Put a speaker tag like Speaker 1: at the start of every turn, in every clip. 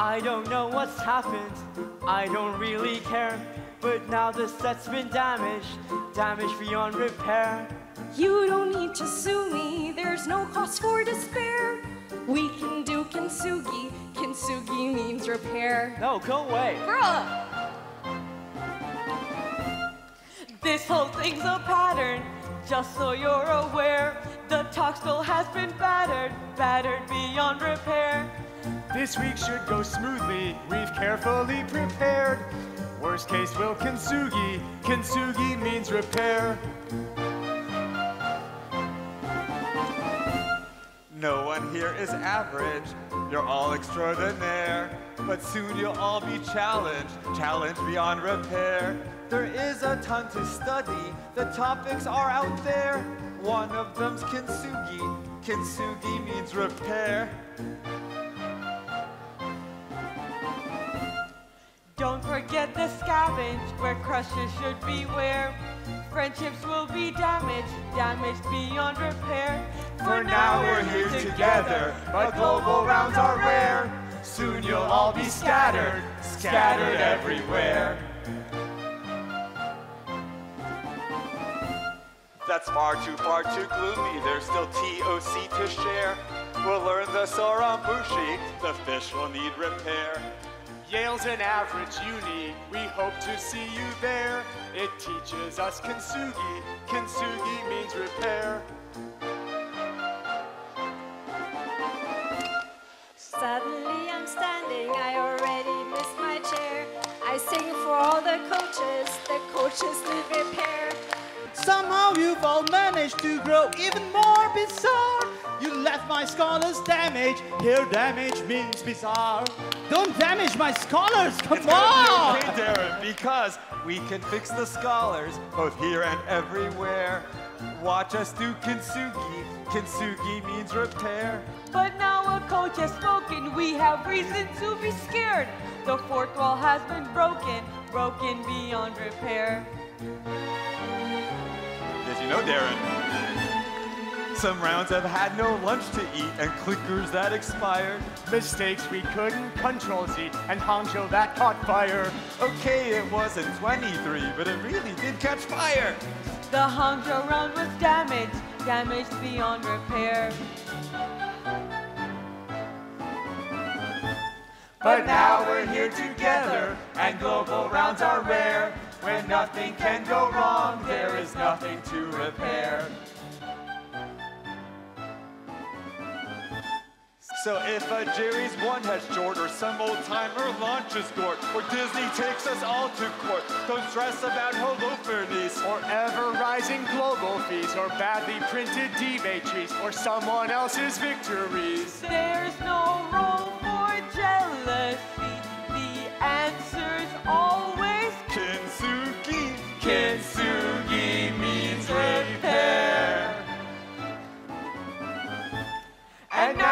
Speaker 1: I don't know what's happened, I don't really care. But now the set's been damaged, damaged beyond repair.
Speaker 2: You don't need to sue me, there's no cause for despair. We can do kintsugi, kintsugi means repair.
Speaker 1: No, go away.
Speaker 2: Bruh!
Speaker 1: This whole thing's a pattern, just so you're aware. The Toxville has been battered, battered beyond repair.
Speaker 3: This week should go smoothly, we've carefully prepared. Worst case will kintsugi, kintsugi means repair.
Speaker 4: No one here is average, you're all extraordinaire. But soon you'll all be challenged, challenged beyond repair. There is a ton to study, the topics are out there. One of them's kintsugi, kintsugi means repair.
Speaker 1: Don't forget the scavenge, where crushes should beware. Friendships will be damaged, damaged beyond repair.
Speaker 4: For now we're here together, but global rounds are rare. Soon you'll all be scattered, scattered everywhere. That's far too, far too gloomy. There's still TOC to share. We'll learn the Soran Bushi. The fish will need repair.
Speaker 3: Yale's an average uni, we hope to see you there. It teaches us kintsugi, kintsugi means repair.
Speaker 2: Suddenly I'm standing, I already missed my chair. I sing for all the coaches, the coaches need repair.
Speaker 5: Somehow you've all managed to grow even more bizarre. You left my scholars damaged. Here damage means bizarre. Don't damage my scholars, come
Speaker 4: It's gonna
Speaker 5: on!
Speaker 4: be okay, Darren, because we can fix the scholars both here and everywhere. Watch us do kintsugi. Kintsugi means repair.
Speaker 1: But now a coach has spoken, we have reason to be scared. The fourth wall has been broken, broken beyond repair.
Speaker 4: Did you know, Darren? Some rounds have had no lunch to eat and clickers that expired.
Speaker 3: Mistakes we couldn't control Z and Hangzhou that caught fire.
Speaker 4: Okay, it wasn't 23, but it really did catch fire.
Speaker 1: The Hangzhou round was damaged, damaged beyond repair.
Speaker 4: But now we're here together, and global rounds are rare. When nothing can go wrong, there is nothing to repair. So if a Jerry's one has short or some old timer launches gort or Disney takes us all to court, don't stress about Holofernes
Speaker 3: Or ever rising global fees, or badly printed debate trees, or someone else's victories.
Speaker 1: There's no room for jealousy.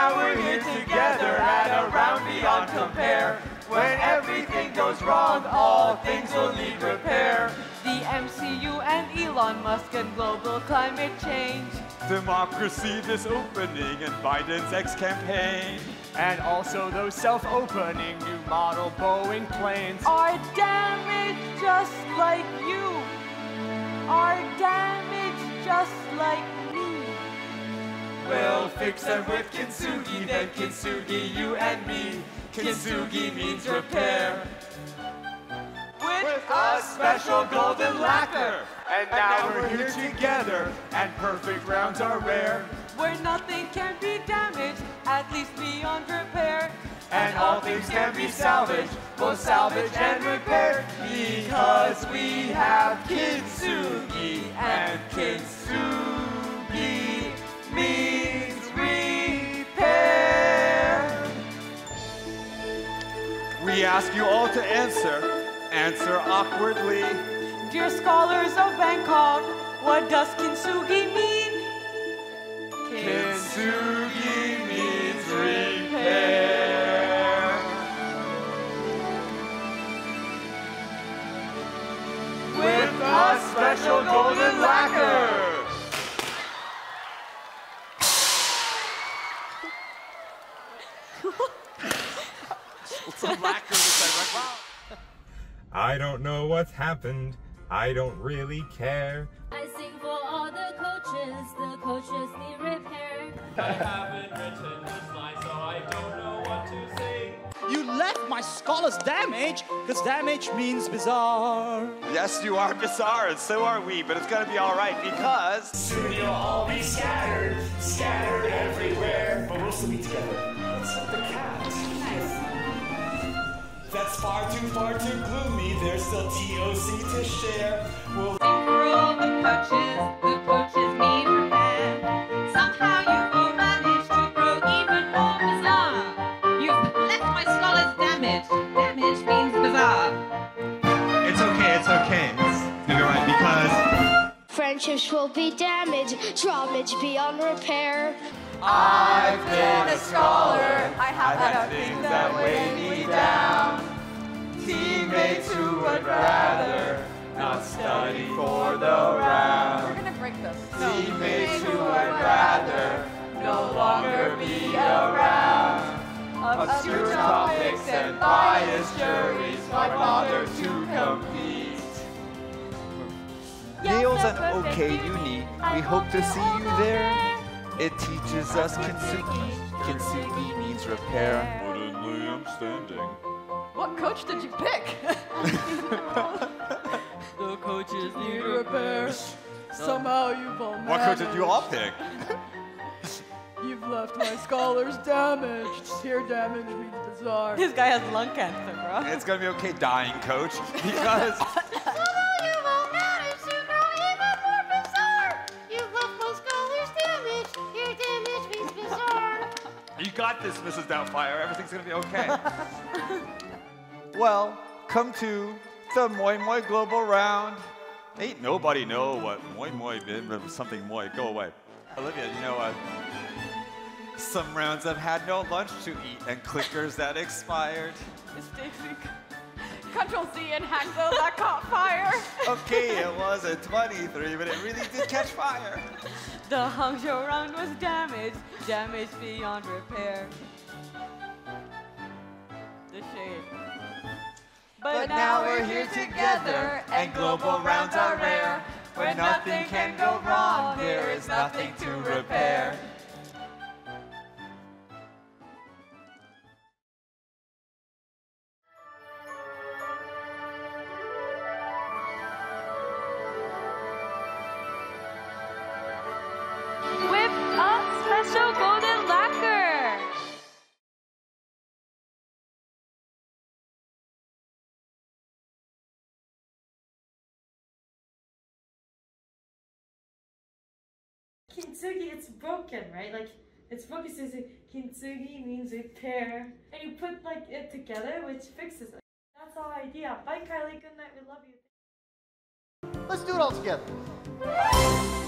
Speaker 4: Now we're here together at a round beyond compare. When everything goes wrong, all things will need repair.
Speaker 1: the MCU and Elon Musk and global climate change.
Speaker 4: Democracy this opening and Biden's X campaign.
Speaker 3: And also those self-opening new model Boeing planes.
Speaker 1: Are damaged just like you. Are damaged just like.
Speaker 4: We'll fix them with Kintsugi, then Kintsugi, you and me. Kintsugi means repair. With a special golden lacquer. And now we're here together, and perfect rounds are rare.
Speaker 1: Where nothing can be damaged, at least beyond repair.
Speaker 4: And all things can be salvaged, both salvaged and repaired. Because we have Kintsugi, and Kintsugi We ask you all to answer. Answer awkwardly.
Speaker 1: Dear scholars of Bangkok, what does kintsugi mean?
Speaker 4: Kintsugi means repair. With a special golden lacquer. Wow.
Speaker 6: I don't know what's happened. I don't really care.
Speaker 2: I sing for all the coaches, the coaches need repair.
Speaker 7: I haven't written this line, so I don't know what to say.
Speaker 5: You left my scholars damaged, because damage means bizarre.
Speaker 4: Yes, you are bizarre, and so are we, but it's gonna be alright because
Speaker 8: Soon you'll all be scattered, scattered everywhere. But we'll still be together. Except the cat. That's far too, far too gloomy. There's still TOC to share. We'll
Speaker 1: For all the coaches, the coaches need repair. Somehow you've all managed to grow even more bizarre. You've left my scholars damaged. Damage means bizarre.
Speaker 9: It's okay, it's okay. It's gonna be right because
Speaker 2: Friendships will be damaged, damage beyond repair.
Speaker 4: I've been
Speaker 1: a scholar. I have
Speaker 4: I've
Speaker 1: had
Speaker 4: had things that weigh me down. Teammates who would rather not study for the round.
Speaker 1: We're gonna break this.
Speaker 4: Teammates who would rather no longer be around. Obscure topics and biased juries, why bother to compete? Yale's an okay uni. We hope to see you there. It teaches us kintsugi. Kintsugi means repair.
Speaker 3: Suddenly I'm standing.
Speaker 1: What coach did you pick? the coaches need repair. Somehow you've all
Speaker 4: What coach did you all pick?
Speaker 1: You've left my scholars damaged. Here damage means bizarre. This guy has lung cancer, bro.
Speaker 4: It's gonna be okay dying, coach, because you got this, Mrs. Doubtfire. Everything's gonna be okay. Well, come to the Moi Moi Global Round. Ain't nobody know what Moi Moi been, something Moi. Go away. Olivia, you know what? Some rounds have had no lunch to eat and clickers that expired.
Speaker 1: Stacy. Control Z and Hangzhou that caught fire.
Speaker 4: Okay, it was a 23, but it really did catch fire.
Speaker 1: The Hangzhou round was damaged, damaged beyond repair. The shade.
Speaker 4: But now we're here together, and global rounds are rare. Where nothing can go wrong, there is nothing to repair.
Speaker 10: Kintsugi, it's broken, right? Like it's broken. Like, kintsugi means repair, and you put like it together, which fixes it. That's our idea. Bye, Kylie. Good night. We love you.
Speaker 11: Let's do it all together.